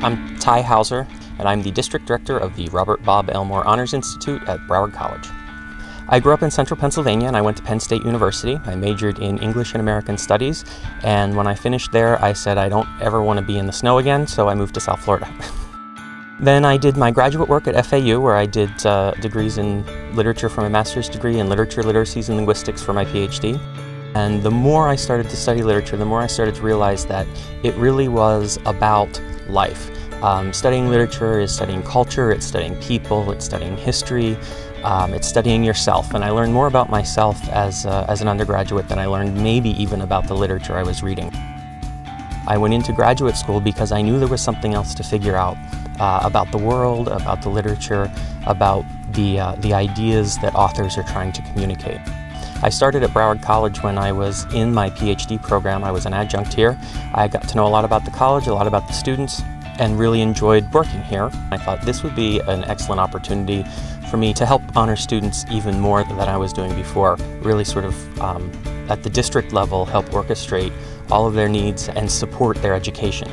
I'm Tai Houser, and I'm the District Director of the Robert Bob Elmore Honors Institute at Broward College. I grew up in central Pennsylvania and I went to Penn State University. I majored in English and American Studies, and when I finished there, I said I don't ever want to be in the snow again, so I moved to South Florida. then I did my graduate work at FAU, where I did uh, degrees in literature for my master's degree and literature, literacies, and linguistics for my PhD. And the more I started to study literature, the more I started to realize that it really was about life. Um, studying literature is studying culture, it's studying people, it's studying history, um, it's studying yourself. And I learned more about myself as, uh, as an undergraduate than I learned maybe even about the literature I was reading. I went into graduate school because I knew there was something else to figure out uh, about the world, about the literature, about the, uh, the ideas that authors are trying to communicate. I started at Broward College when I was in my PhD program. I was an adjunct here. I got to know a lot about the college, a lot about the students, and really enjoyed working here. I thought this would be an excellent opportunity for me to help honor students even more than I was doing before, really sort of um, at the district level help orchestrate all of their needs and support their education.